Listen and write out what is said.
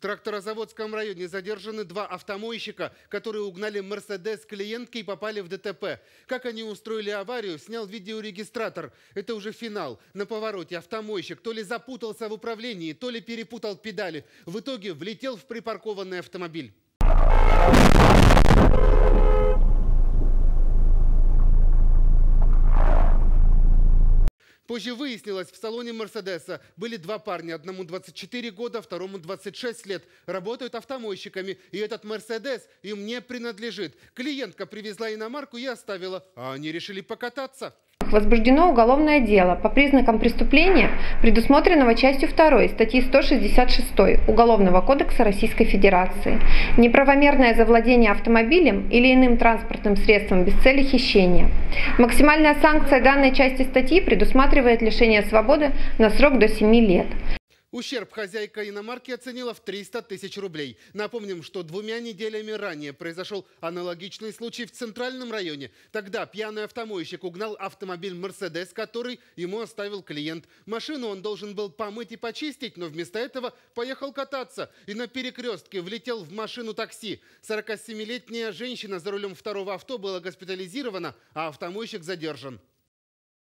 Тракторозаводском районе задержаны два автомойщика, которые угнали «Мерседес» клиентки и попали в ДТП. Как они устроили аварию, снял видеорегистратор. Это уже финал. На повороте автомойщик то ли запутался в управлении, то ли перепутал педали. В итоге влетел в припаркованный автомобиль. Позже выяснилось, в салоне «Мерседеса» были два парня. Одному 24 года, второму 26 лет. Работают автомойщиками. И этот «Мерседес» им не принадлежит. Клиентка привезла иномарку и оставила. А они решили покататься возбуждено уголовное дело по признакам преступления, предусмотренного частью 2 статьи 166 Уголовного кодекса Российской Федерации. Неправомерное завладение автомобилем или иным транспортным средством без цели хищения. Максимальная санкция данной части статьи предусматривает лишение свободы на срок до 7 лет. Ущерб хозяйка иномарки оценила в 300 тысяч рублей. Напомним, что двумя неделями ранее произошел аналогичный случай в Центральном районе. Тогда пьяный автомойщик угнал автомобиль «Мерседес», который ему оставил клиент. Машину он должен был помыть и почистить, но вместо этого поехал кататься. И на перекрестке влетел в машину такси. 47-летняя женщина за рулем второго авто была госпитализирована, а автомойщик задержан.